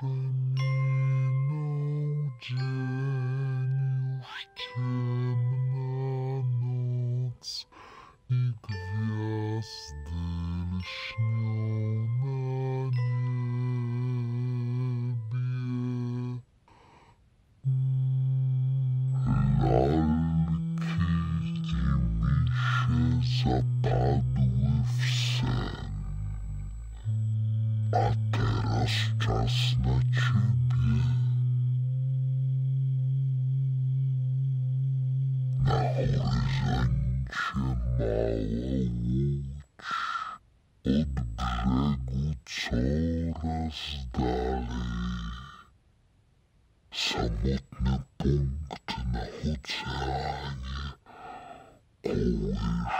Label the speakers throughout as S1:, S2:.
S1: dzień, już Samotny punkt na oceanie kołysze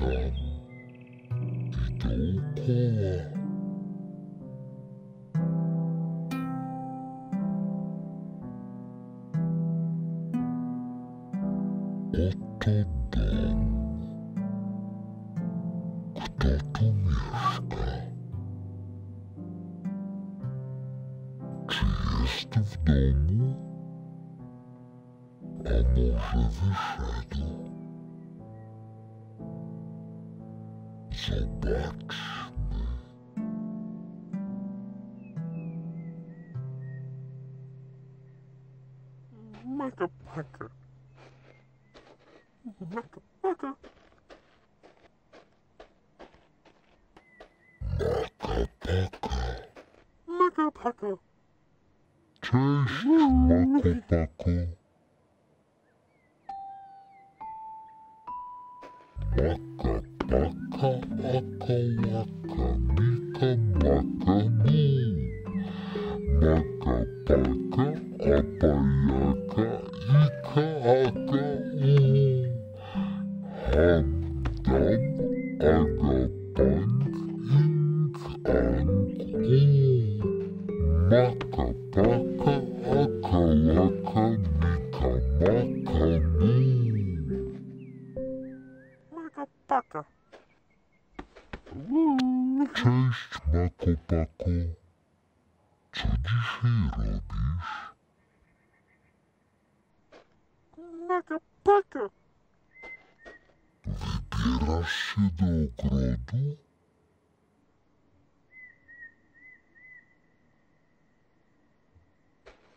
S1: Adam
S2: di Dokoa.
S1: Cześć, Makopako. Maka, paka, aka, łaka, mika, maka, mu. Maka, paka, apa, jaka, ika, aka, u. Ham, dam, aga, pang, Makopako. Co dzisiaj robisz?
S2: Maka paka.
S1: Wybierasz się do ogrodu?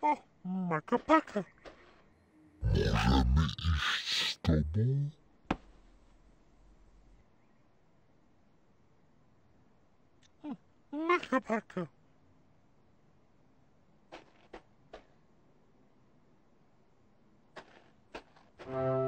S2: O, maka paka.
S1: Możemy iść z tobą?
S2: Knickerbocker. Uh...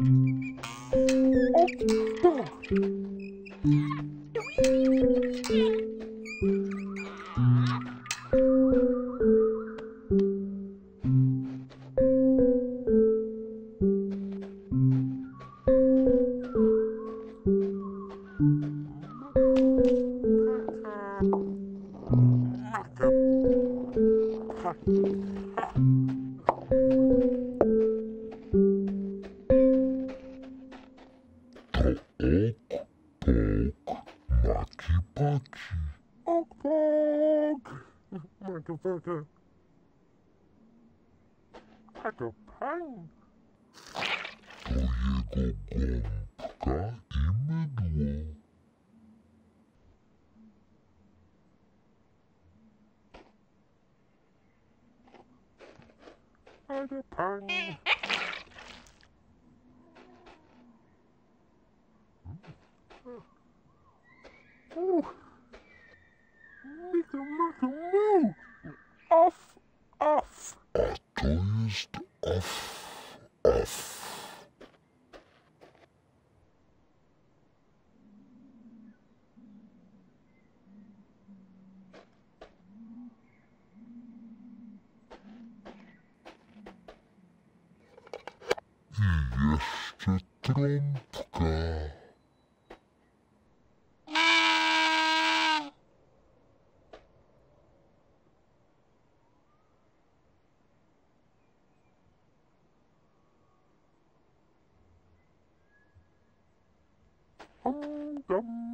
S1: おっと。I mydło.
S2: Maka pang. Ooh. Mika, maka, moo. Off, off.
S1: A to jest off, off. I jeszcze trąbka.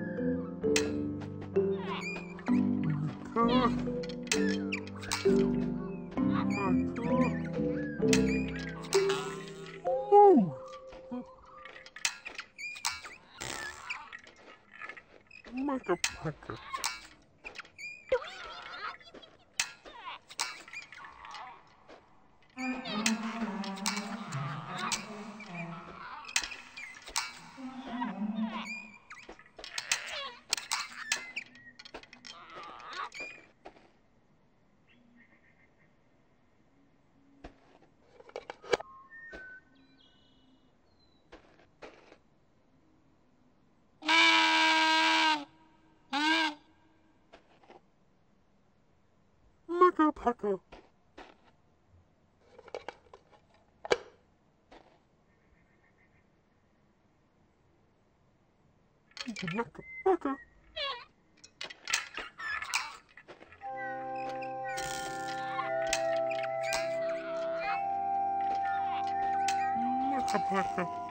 S2: Parker. たくパくなくなくな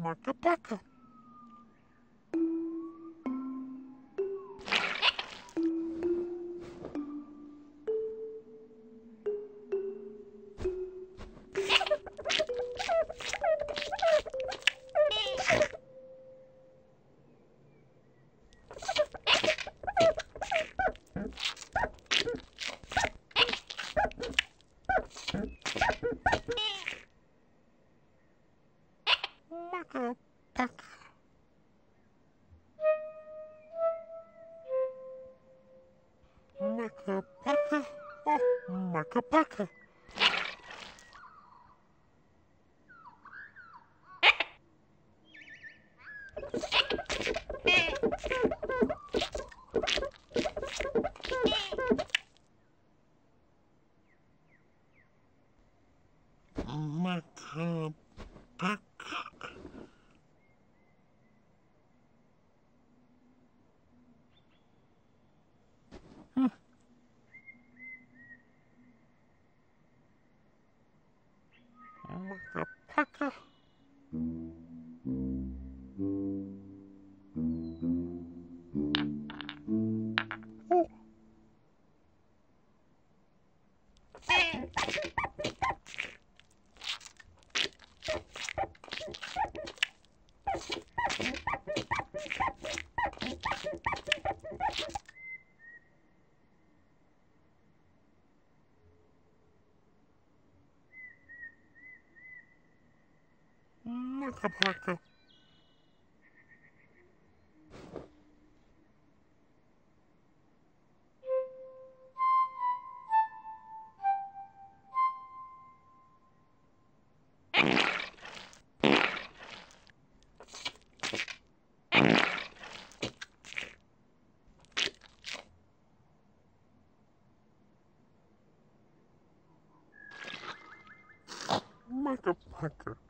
S2: Makka Pakka. Maka
S1: Makka Pakka. Makka Pakka.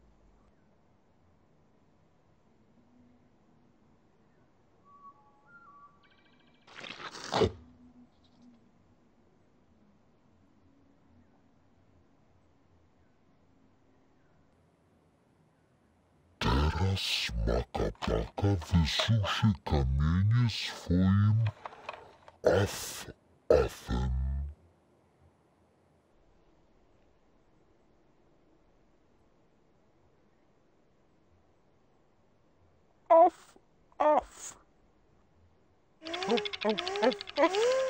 S1: Swoim af afem.
S2: Off, off. Off, off, off, off. Off,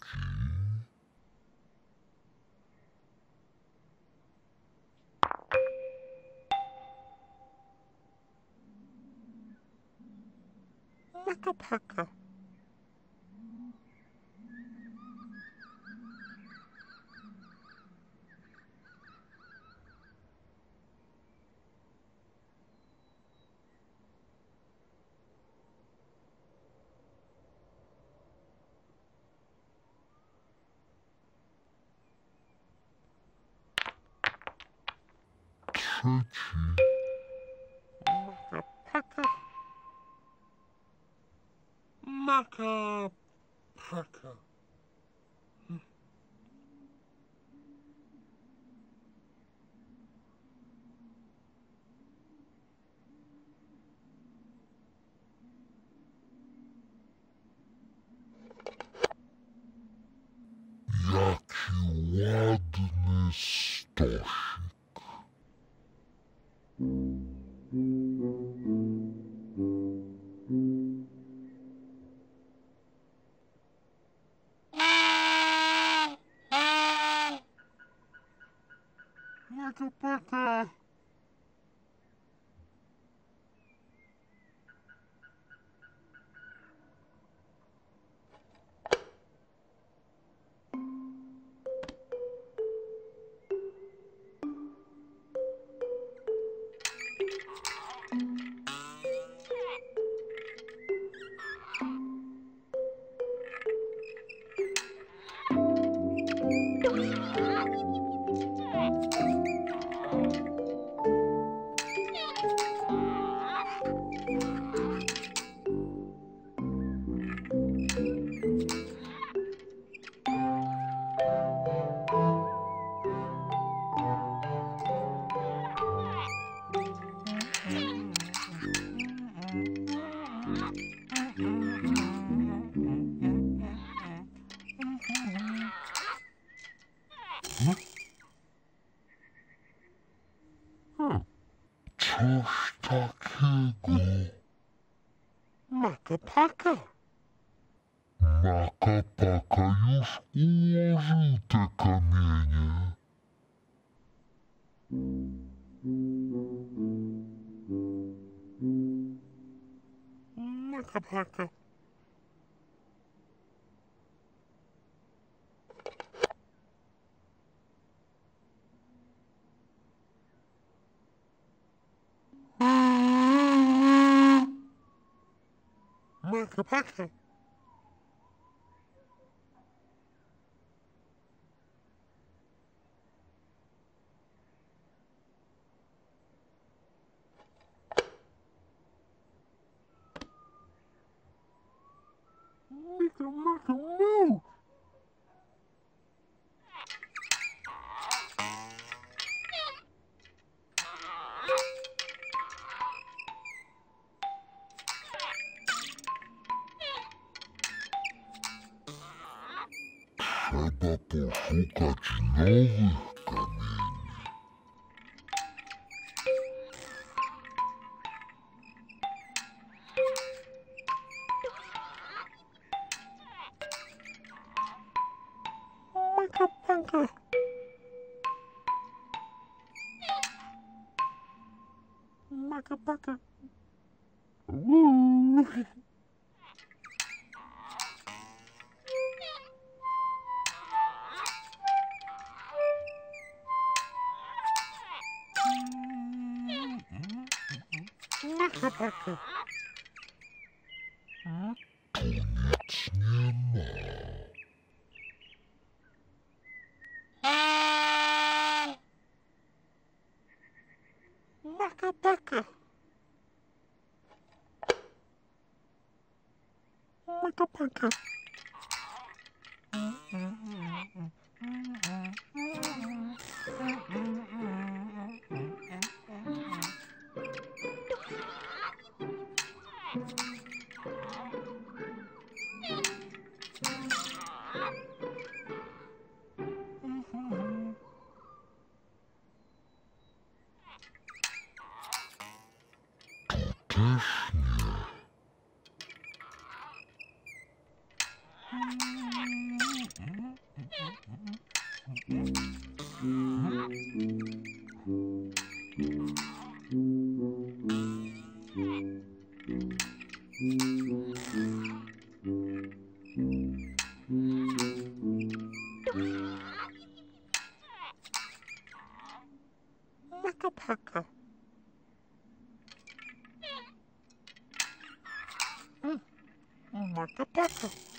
S1: Drugi,
S2: Makka Pakka.
S1: Trzeci, Makka Pakka.
S2: Makapaka.
S1: Makka Pakka.
S2: Makapaka. Mika,
S1: Trzeba poszukać nowych kamieni.
S2: Tac, tac. Muito bacana. Paca-paca. Hum,
S1: maca-paca.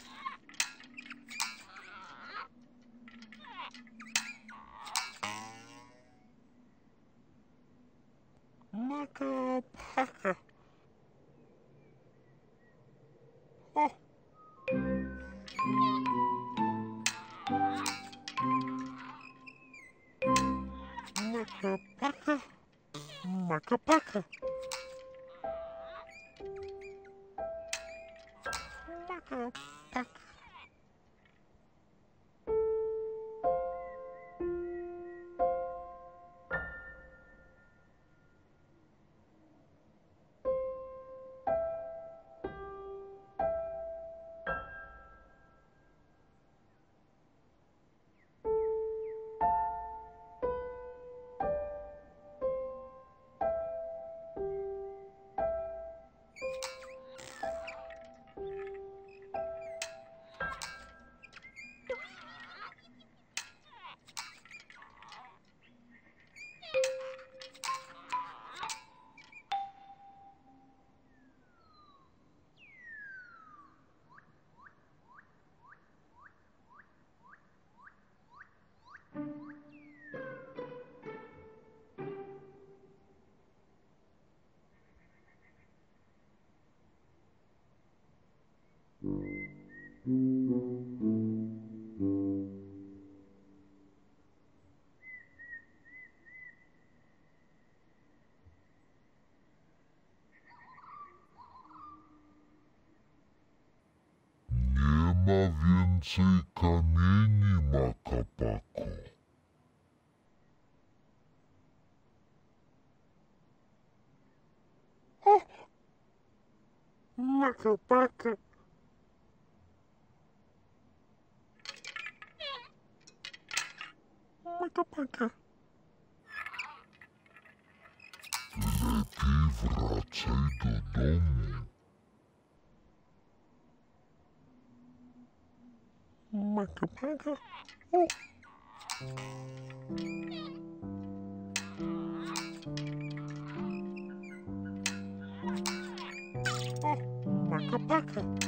S1: Nie ma więcej kamieni, Makapako.
S2: Maka muito
S1: paca. Livracei do
S2: nome. Muito Oh, paca, paca.